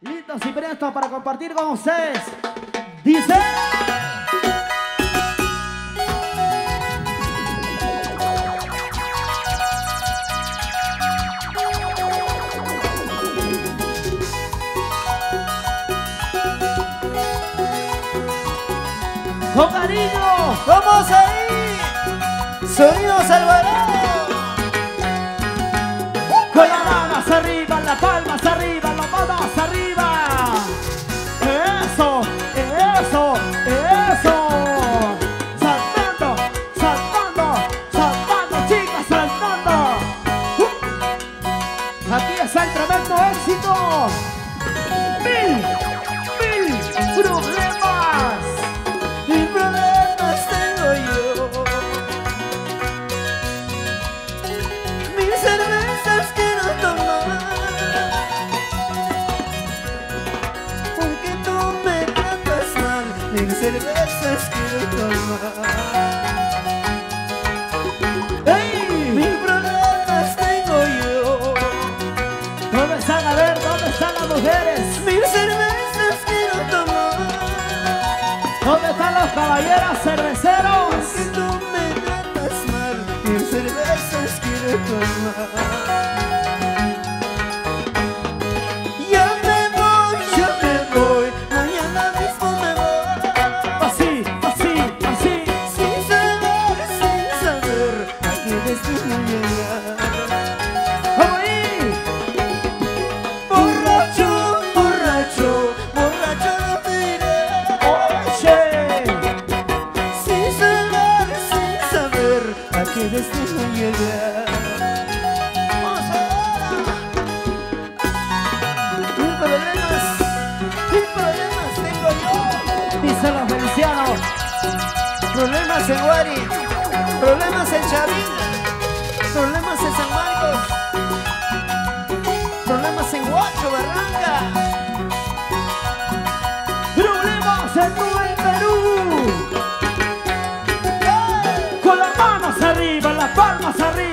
Listos y prestos para compartir con ustedes. Dice. Con cariño. ¡Vamos ahí! ¡Sonido Alvarado! Con las manos arriba, las palmas ¡Ey! Mil problemas tengo yo ¿Dónde están? A ver, ¿dónde están las mujeres? Mil cervezas quiero tomar ¿Dónde están los caballeros cerveceros? Porque tú me tratas mal Mil cervezas quiero tomar Problemas en Chavín, problemas en San Marcos, problemas en Huacho, Barranca. Problemas en todo el Perú. Con las manos arriba, las palmas arriba,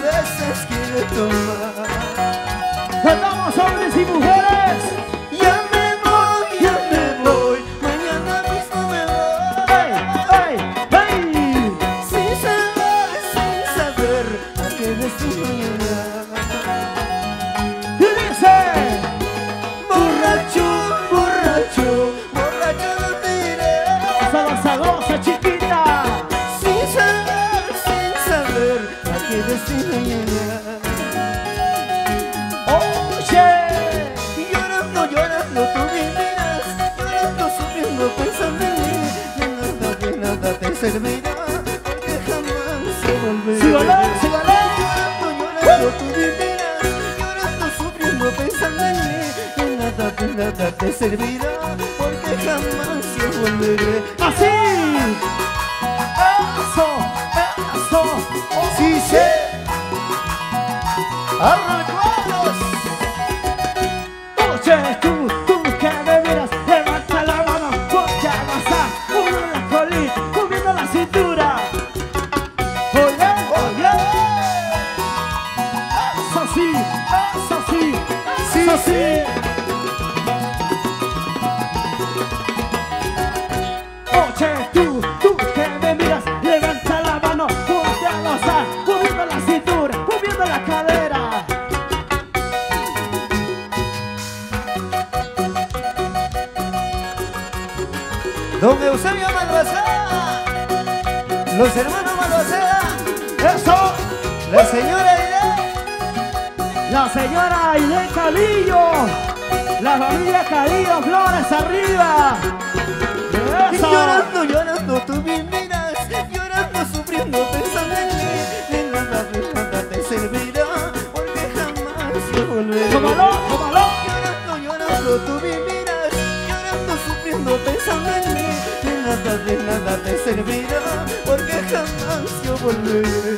Cervezas quiero tomar Cantamos hombres y mujeres. Nada te servirá Porque jamás se volverá Sígale, sígale. Llorando, llorando tú vivirás Llorando, sufriendo, pensando en mí De nada, de nada te servirá Porque jamás se volveré Así. Eso, eso. Sí, sí Arrancados Rey de Calillo, la familia Calillo, flores arriba. Eso. Llorando, llorando, tú me miras, llorando, sufriendo, pensando en ti. De nada, de nada te servirá, porque jamás yo volveré. ¡Tómalo, tómalo! Llorando, llorando, tú me miras, llorando, sufriendo, pensando en mí. De nada, de nada te servirá, porque jamás yo volveré.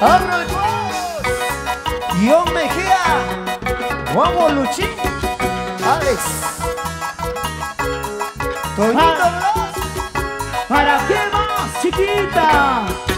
Arnold Guas, pues. Guión Mejía, Juan Luchín, Alex, Toñito ¿Para qué más, chiquita?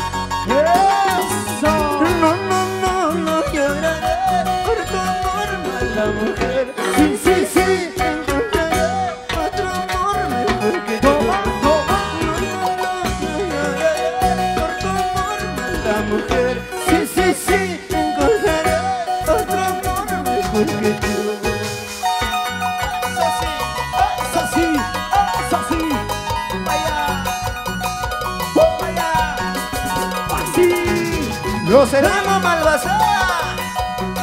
Nos seremos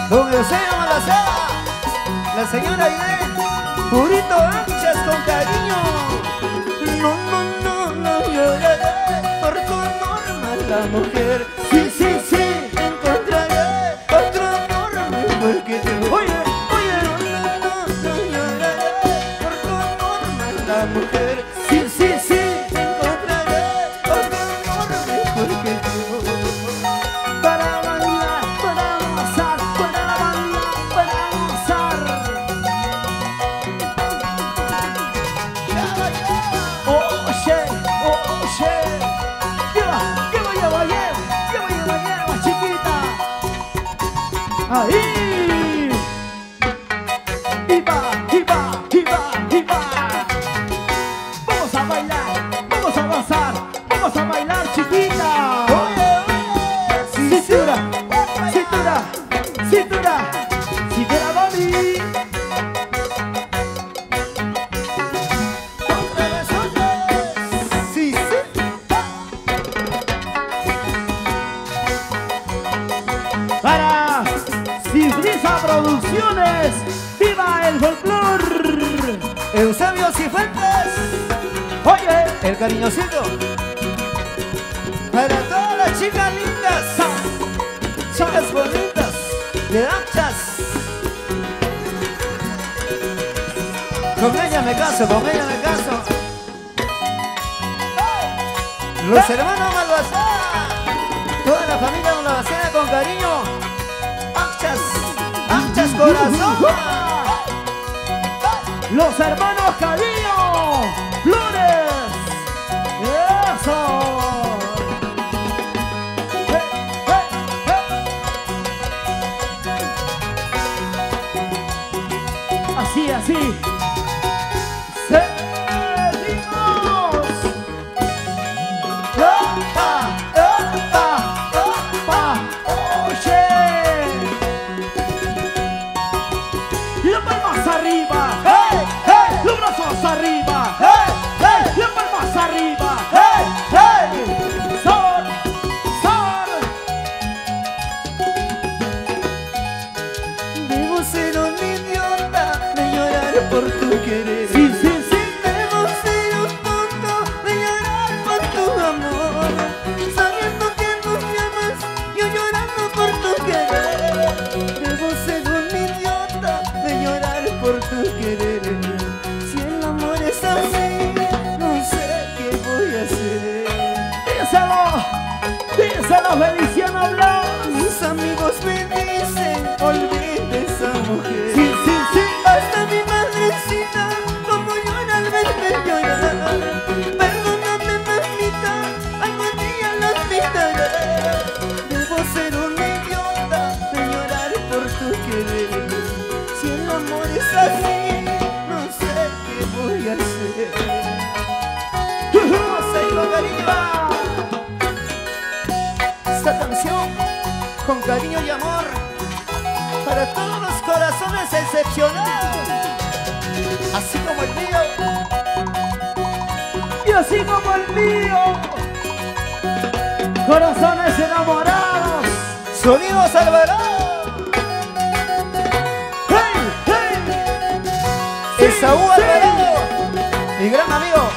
Don Eusebio Balbaceda, la señora Aide, Purito Anchas con cariño. No, no, no, no lloraré por tu norma la mujer. Sí, sí, sí, cariñosito. Para todas las chicas lindas, chicas bonitas, de anchas. Con ella me caso, con ella me caso. Los hermanos Malvacena, toda la familia de Malvacena con cariño. Anchas, anchas corazón. Los hermanos Cariño. Bye. Cariño y amor para todos los corazones excepcionados, así como el mío. Y así como el mío. Corazones enamorados. Sonido Salvador, ¡Hey! ¡Hey! Esaú Alvarado, mi gran amigo,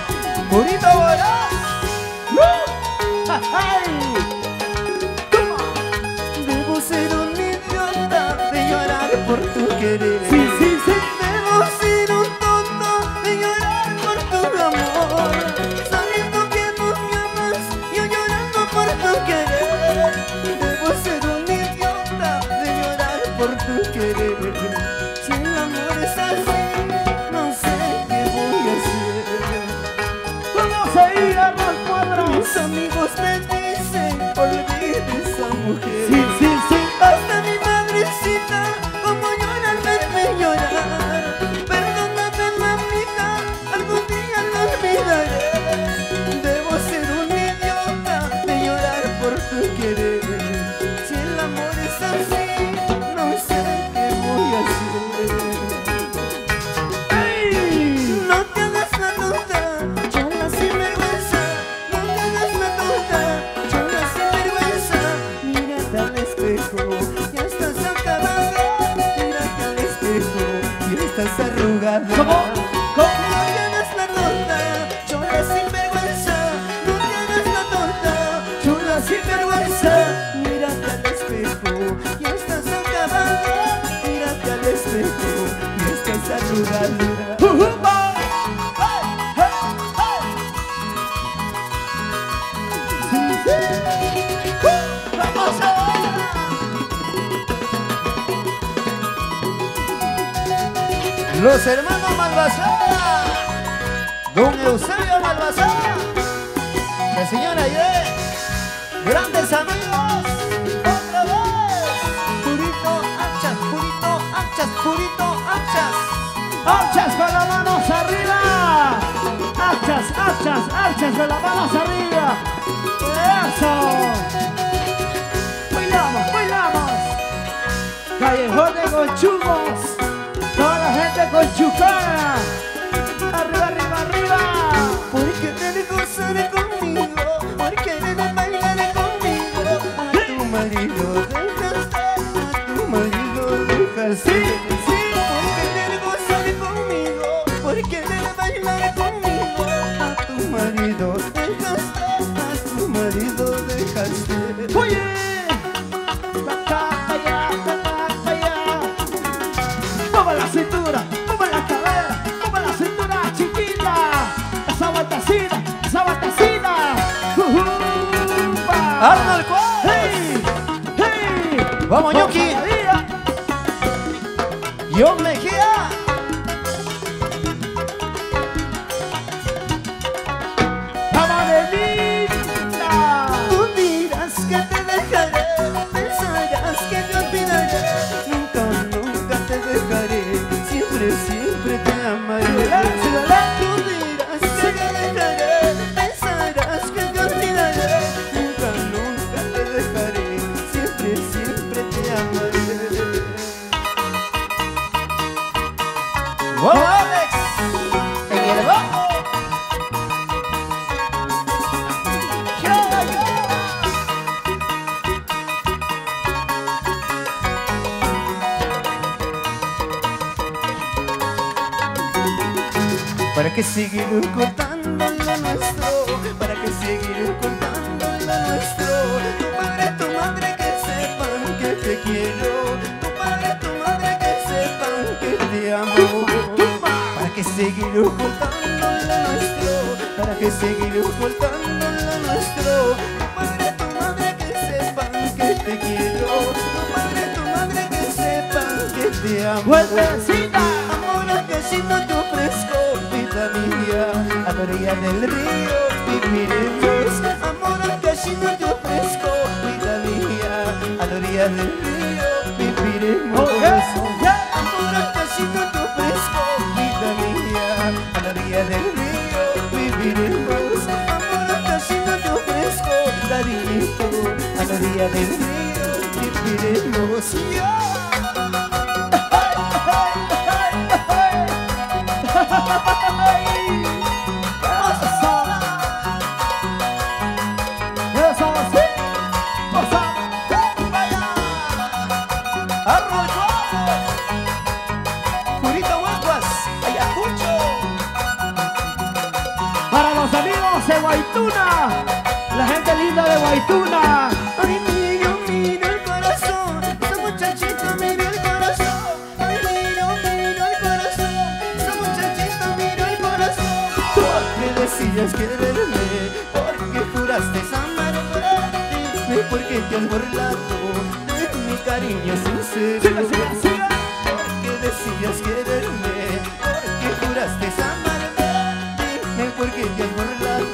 ya estás acabada. Mírate al espejo, ya estás arrugada. ¿Cómo? Los hermanos Malvasada, Don Eusebio Malvasada, la señora Aide, grandes amigos, otra vez, Purito Anchas, Purito Anchas, Purito Anchas. ¡Archas con las manos arriba! ¡Archas, archas, archas con las manos arriba! ¡Eso! ¡Bailamos, bailamos! Callejón de la gente con. ¡Arriba, arriba, arriba! ¿Por qué te gozar conmigo? ¿Por qué te bailar conmigo? A tu marido dejaste, a tu marido dejaste. Sí, Vamos, Ñoqui. ¿Para qué seguir ocultando lo nuestro? ¿Para qué seguir ocultando lo nuestro? Tu padre, tu madre que sepan que te quiero Tu padre, tu madre que sepan que te amo ¿Para qué seguir ocultando lo nuestro? ¿Para qué seguir ocultando lo nuestro? Tu padre, tu madre que sepan que te quiero Tu padre, tu madre que sepan que te amo. Amor que si no orilla del río viviremos Amor que si no te ofrezco vida mía A la orilla del río viviremos. Amor que si no te ofrezco vida mía A la orilla del río viviremos Amor que si no te ofrezco cariñito A la orilla del río viviremos queremos Qué te has burlado de mi cariño sincero. Siga, siga, siga. Porque decías quererme, porque juraste amarme. Dime por qué te has burlado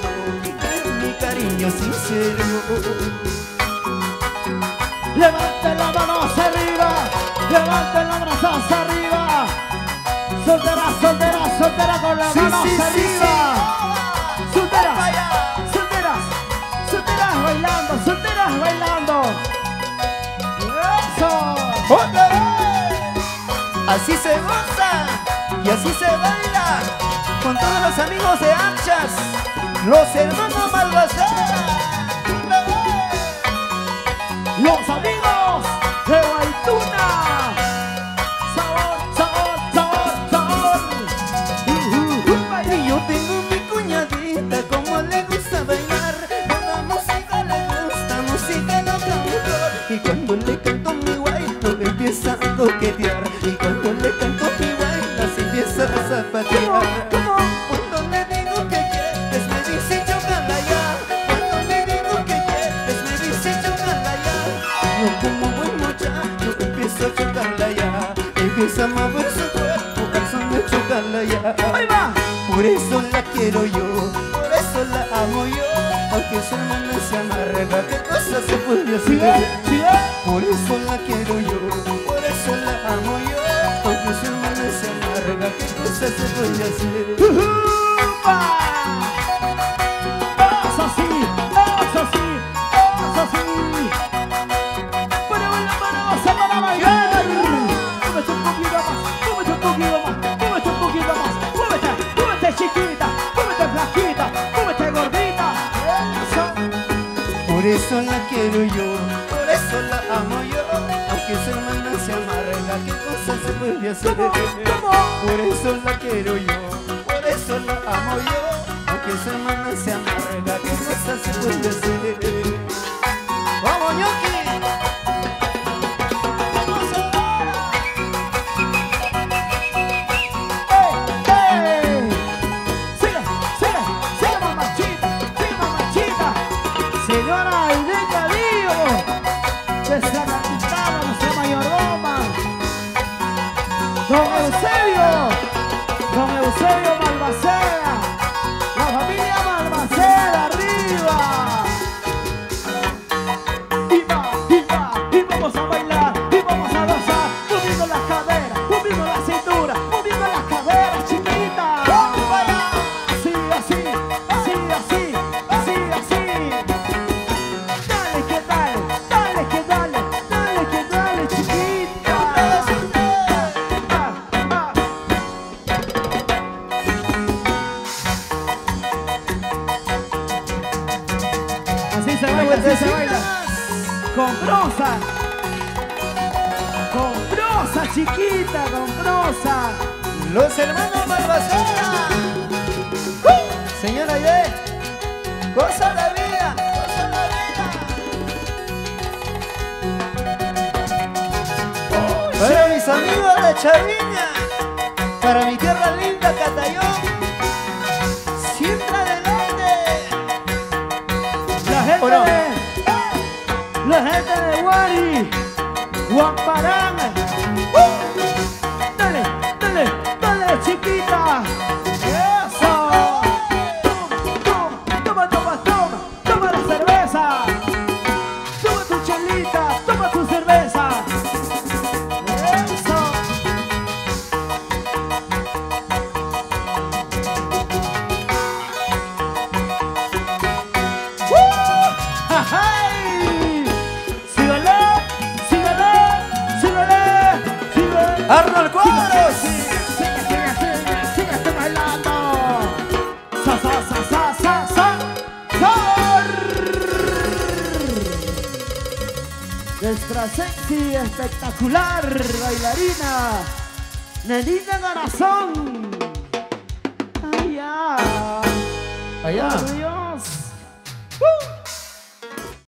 de mi cariño sincero. Levanten las manos arriba, levanten las brazos Así se goza y así se baila con todos los amigos de Anchas, los hermanos Malvasada. Quiero yo, por eso la amo yo Aunque su hermana se amarga, ¿qué cosa se puede hacer? ¡Upa! Eso sí, eso sí, eso sí. Para bailar, para gozar, para bailar. Muévete un poquito más, muévete un poquito más, muévete un poquito más. Muévete, muévete chiquita, muévete flaquita, muévete gordita. Eso. Por eso la quiero yo, Aunque su hermana se amarga, ¿qué cosa se puede hacer? Por eso la quiero yo, por eso la amo yo Aunque su hermana se amarga, ¿qué cosa se puede hacer? Amigos de Chaviña, para mi tierra linda Catayón, siempre adelante. La gente de. La gente de Guari. Guamparán. ¡Uh! Dale, dale, dale, chiquita. Nuestra sexy, espectacular bailarina, Nenita Garazón. Allá. Allá.